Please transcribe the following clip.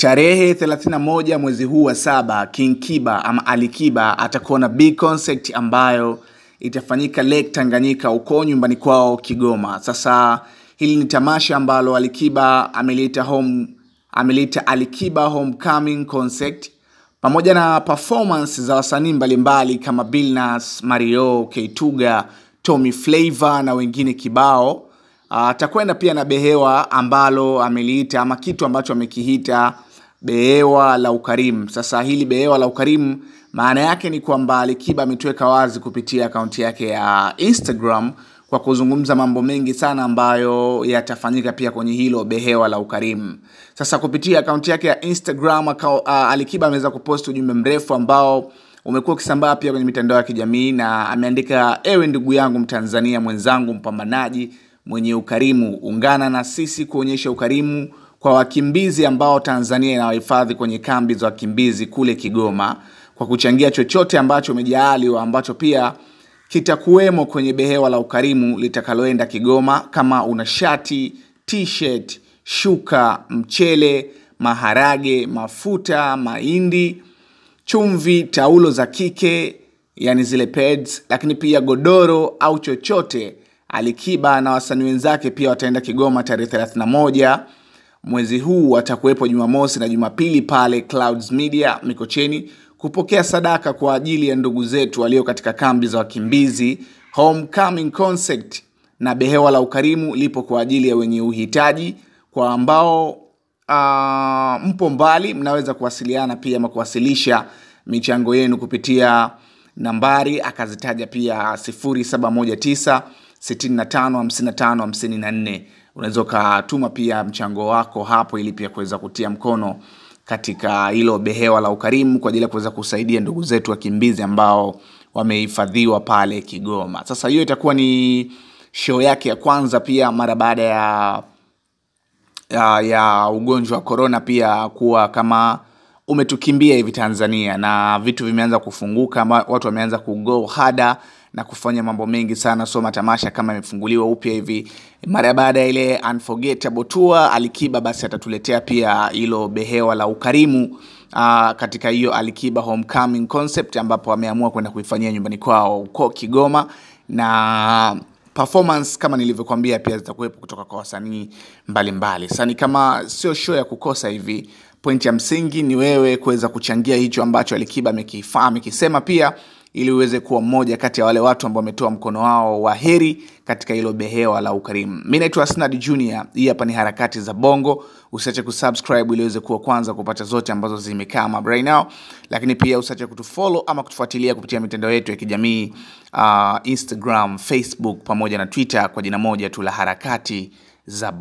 Tarehe 31 mwezi huu wa saba, King Kiba ama Alikiba atakuwa na big concert ambayo itafanyika Lake Tanganyika huko nyumbani kwao Kigoma. Sasa hili ni tamasha ambalo Alikiba ameliita home ameliita Ali Kiba Homecoming Concert pamoja na performance za wasanii mbalimbali kama Billnass, Mario, Keituga, Tommy Flavor na wengine kibao. Atakwenda pia na behewa ambalo ameliita ama kitu ambacho amekiita behewa la ukarimu. Sasa hili behewa la ukarimu maana yake ni kwamba Alikiba ametuweka wazi kupitia akaunti yake ya Instagram kwa kuzungumza mambo mengi sana ambayo yatafanyika pia kwenye hilo behewa la ukarimu. Sasa kupitia akaunti yake ya Instagram uh, Alikiba ameweza kupost ujumbe mrefu ambao umekuwa ukisambaa pia kwenye mitandao ya kijamii na ameandika, ewe ndugu yangu Mtanzania mwenzangu mpambanaji mwenye ukarimu, ungana na sisi kuonyesha ukarimu kwa wakimbizi ambao Tanzania inawahifadhi kwenye kambi za wakimbizi kule Kigoma kwa kuchangia chochote ambacho umejaaliwa ambacho pia kitakuwemo kwenye behewa la ukarimu litakaloenda Kigoma. Kama una shati, t-shirt, shuka, mchele, maharage, mafuta, mahindi, chumvi, taulo za kike, yani zile pads, lakini pia godoro au chochote, Alikiba na wasanii wenzake pia wataenda Kigoma tarehe 31 mwezi huu. Watakuwepo Jumamosi na Jumapili pale Clouds Media Mikocheni kupokea sadaka kwa ajili ya ndugu zetu walio katika kambi za wakimbizi. Homecoming concert na behewa la ukarimu lipo kwa ajili ya wenye uhitaji. Kwa ambao uh, mpo mbali, mnaweza kuwasiliana pia ama kuwasilisha michango yenu kupitia nambari akazitaja pia 0719 65 55 54. Unaweza ukatuma pia mchango wako hapo ili pia kuweza kutia mkono katika hilo behewa la ukarimu kwa ajili ya kuweza kusaidia ndugu zetu wakimbizi ambao wamehifadhiwa pale Kigoma. Sasa hiyo itakuwa ni show yake ya kwanza pia mara baada ya, ya, ya ugonjwa wa korona pia kuwa kama umetukimbia hivi Tanzania na vitu vimeanza kufunguka, watu wameanza kugo hada na kufanya mambo mengi sana, so matamasha kama yamefunguliwa upya hivi mara baada ya ile unforgettable tour. Alikiba basi atatuletea pia hilo behewa la ukarimu uh, katika hiyo Alikiba homecoming concept, ambapo ameamua kwenda kuifanyia nyumbani kwao huko Kigoma na performance kama nilivyokuambia pia zitakuwepo kutoka kwa wasanii mbalimbali. Sasa ni kama sio show ya kukosa hivi. Pointi ya msingi ni wewe kuweza kuchangia hicho ambacho Alikiba amekisema pia ili uweze kuwa mmoja kati ya wale watu ambao wametoa mkono wao wa heri katika hilo behewa la ukarimu. Mi naitwa Asnad Junior, hii hapa ni harakati za Bongo. Usiache kusubscribe ili uweze kuwa kwanza kupata zote ambazo zimekaa mab right now, lakini pia usiache kutufollow ama kutufuatilia kupitia mitandao yetu ya kijamii uh, Instagram, Facebook pamoja na Twitter kwa jina moja tu la harakati za Bongo.